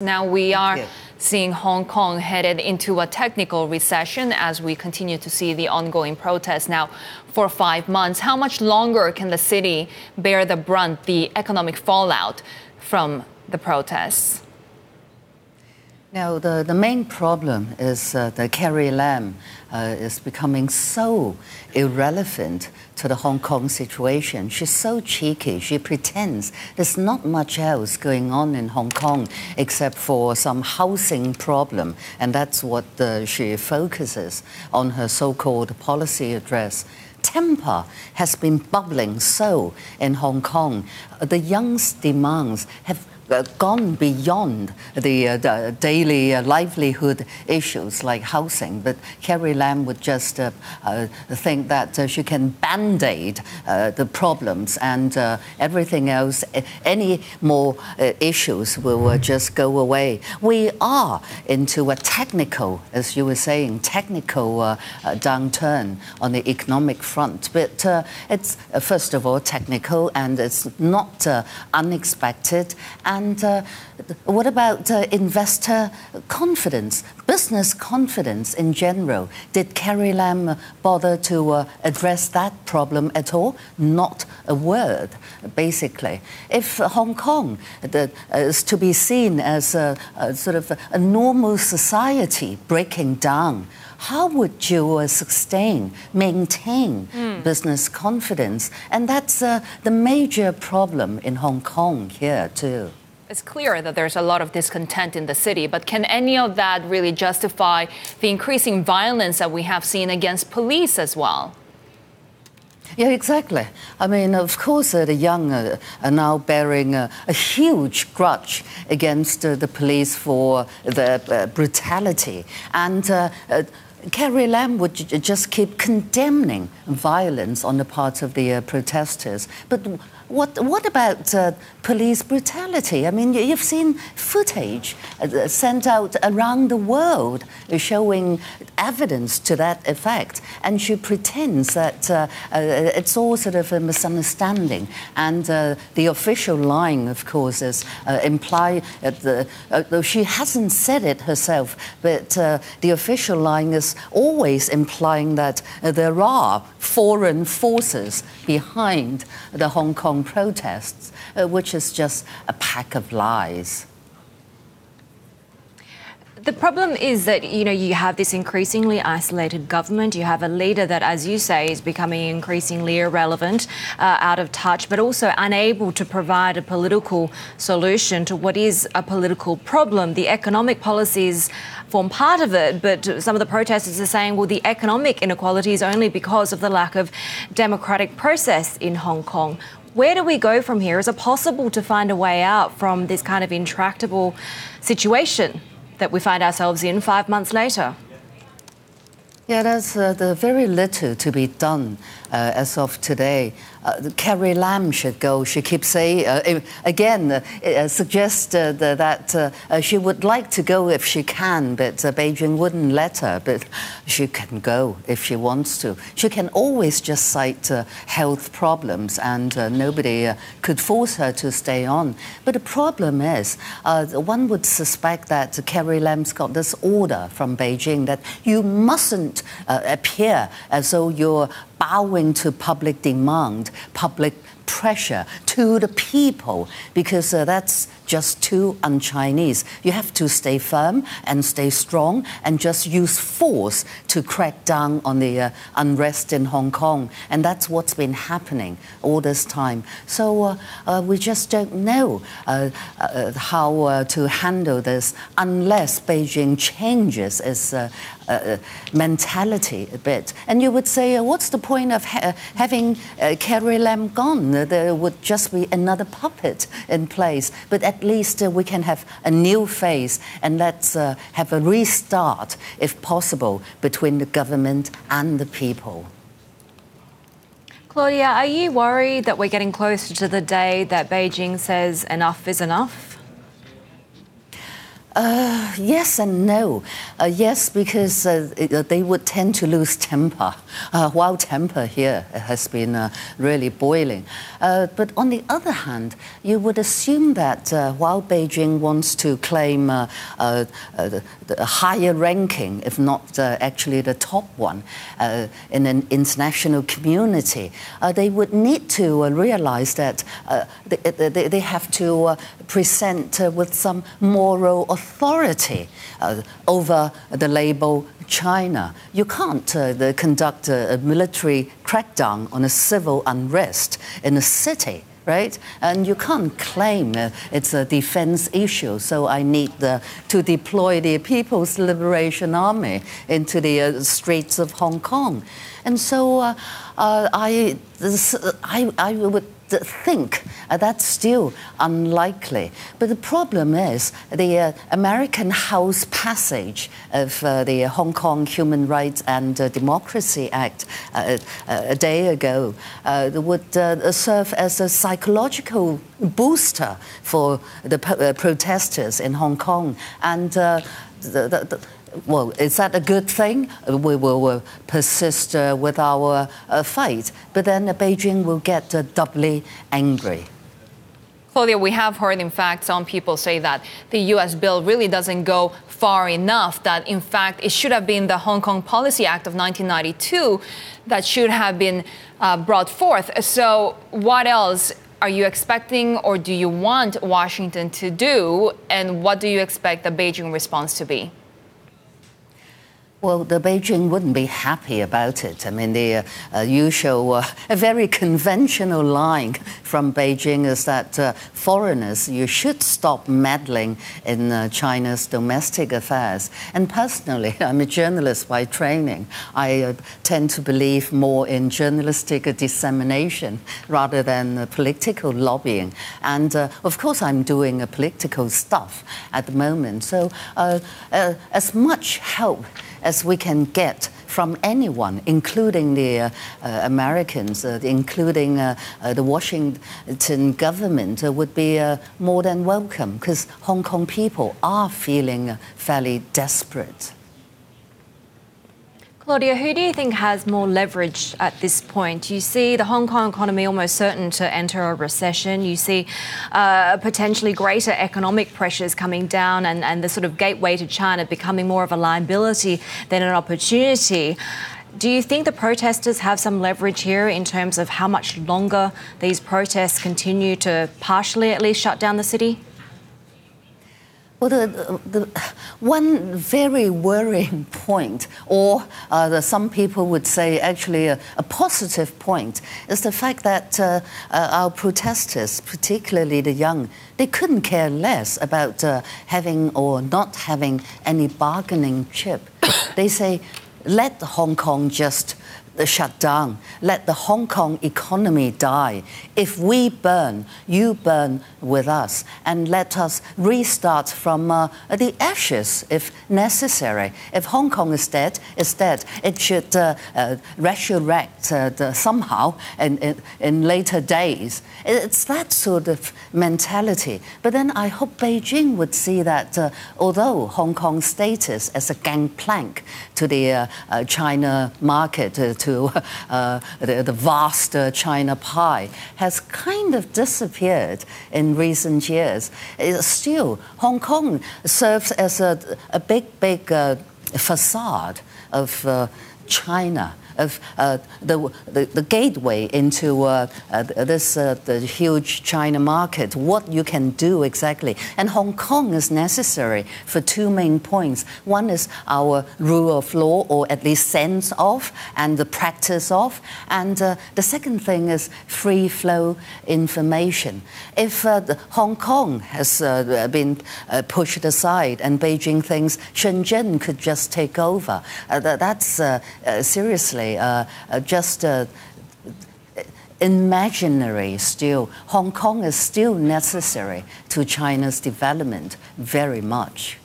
Now we are seeing Hong Kong headed into a technical recession as we continue to see the ongoing protests now for five months. How much longer can the city bear the brunt, the economic fallout from the protests? Now, the, the main problem is uh, that Carrie Lam uh, is becoming so irrelevant to the Hong Kong situation. She's so cheeky. She pretends there's not much else going on in Hong Kong except for some housing problem, and that's what uh, she focuses on her so called policy address temper has been bubbling so in Hong Kong. The young's demands have gone beyond the, uh, the daily uh, livelihood issues like housing. But Carrie Lam would just uh, uh, think that uh, she can band aid the problems and everything else, any more issues will just go away. We are into a technical, as you were saying, technical downturn on the economic front. But it's, first of all, technical and it's not unexpected. And and uh, what about uh, investor confidence, business confidence in general? Did Carrie Lam bother to uh, address that problem at all? Not a word, basically. If Hong Kong the, is to be seen as a, a sort of a, a normal society breaking down, how would you uh, sustain, maintain mm. business confidence? And that's uh, the major problem in Hong Kong here, too. It's clear that there's a lot of discontent in the city, but can any of that really justify the increasing violence that we have seen against police as well? Yeah, exactly. I mean, of course, uh, the young uh, are now bearing uh, a huge grudge against uh, the police for their uh, brutality. And uh, Carrie Lam would just keep condemning violence on the part of the protesters. But what, what about uh, police brutality? I mean, you've seen footage uh, sent out around the world showing evidence to that effect, and she pretends that uh, uh it's all sort of a misunderstanding. And uh, the official line, of course, is uh, imply though she hasn't said it herself, but the official line is always implying that there are foreign forces behind the Hong Kong protests, uh, which is just a pack of lies. The problem is that you know you have this increasingly isolated government. You have a leader that, as you say, is becoming increasingly irrelevant, uh, out of touch, but also unable to provide a political solution to what is a political problem. The economic policies form part of it, but some of the protesters are saying, well, the economic inequality is only because of the lack of democratic process in Hong Kong. Where do we go from here? Is it possible to find a way out from this kind of intractable situation that we find ourselves in five months later? Yeah, there's uh, the very little to be done uh, as of today. Uh, Carrie Lam should go. She keeps saying, uh, again, uh, uh uh, that she would like to go if she can, but Beijing wouldn't let her. But she can go if she wants to. She can always just cite uh, health problems, and uh, nobody uh, could force her to stay on. But the problem is, one would suspect that Carrie Lam's got this order from Beijing that you mustn't appear as though you're bowing to public demand, public pressure to the people because uh, that's just too un Chinese. You have to stay firm and stay strong and just use force to crack down on the uh, unrest in Hong Kong. And that's what's been happening all this time. So uh, uh we just don't know uh, uh, how to handle this unless Beijing changes its mentality a bit. And you would say, what's the point of ha having Carrie Lam gone? There would just be another puppet in place. But at least uh, we can have a new phase and let's uh, have a restart, if possible, between the government and the people. Claudia, are you worried that we're getting closer to the day that Beijing says enough is enough? Uh, yes and no. Uh, yes, because uh, uh, they would tend to lose temper. Uh, wild temper here has been uh, really boiling. Uh, but on the other hand, you would assume that uh, while Beijing wants to claim a higher ranking, if not actually the top one, in an international community, they would need to realize that they, they, they, have to present with some moral authority uh, over the label China. You can't uh, conduct a, a military crackdown on a civil unrest in a city right? And you can't claim uh, it's a defense issue. So I need the, to deploy the People's Liberation Army into the uh, streets of Hong Kong. And so uh, uh I, I, I would think uh, that's still unlikely. But the problem is the uh, American House passage of uh, the Hong Kong Human Rights and uh, Democracy Act uh, uh, a day ago would serve as a psychological booster for the protesters in Hong Kong. And the, the, well, is that a good thing? We will uh, persist uh, with our uh, fight, but then Beijing will get doubly angry. Claudia, we have heard, in fact, some people say that the U.S. bill really doesn't go far enough, that in fact it should have been the Hong Kong Policy Act of 1992 that should have been uh, brought forth. So, what else are you expecting or do you want Washington to do? And what do you expect the Beijing response to be? Well, the Beijing wouldn't be happy about it. I mean, the uh, usual, uh, a very conventional line from Beijing is that uh, foreigners, you should stop meddling in uh, China's domestic affairs. And personally, I'm a journalist by training. I uh, tend to believe more in journalistic dissemination rather than uh, political lobbying. And of course, I'm doing political stuff at the moment. So, as much help as we can get from anyone, including the uh, uh, Americans, uh, including uh, uh, the Washington government, uh, would be more than welcome because Hong Kong people are feeling fairly desperate. Claudia, who do you think has more leverage at this point? You see the Hong Kong economy almost certain to enter a recession. You see uh, potentially greater economic pressures coming down and, and the sort of gateway to China becoming more of a liability than an opportunity. Do you think the protesters have some leverage here in terms of how much longer these protests continue to partially at least shut down the city? Well, the, the, one very worrying point, or uh, some people would say actually a, a, positive point, is the fact that uh, uh, our protesters, particularly the young, they couldn't care less about uh, having or not having any bargaining chip. they say, let Hong Kong just the shutdown, let the Hong Kong economy die. If we burn, you burn with us, and let us restart from uh, the ashes if necessary. If Hong Kong is dead, is dead. It should uh, uh, resurrect uh, somehow in, in, in, later days. It's that sort of mentality. But then I hope Beijing would see that uh, although Hong Kong's status as a gangplank to the uh, China market, to uh, the, the, vast uh, China pie has kind of disappeared in recent years. It's still, Hong Kong serves as a, a big, big uh, facade of China of uh, the, the, the, gateway into uh, uh, this uh, the huge China market, what you can do exactly. And Hong Kong is necessary for two main points. One is our rule of law, or at least sense of, and the practice of. And uh, the second thing is free flow information. If Hong Kong has been pushed aside and Beijing thinks Shenzhen could just take over, that's seriously uh, uh, just uh, imaginary still. Hong Kong is still necessary to China's development very much.